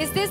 Is this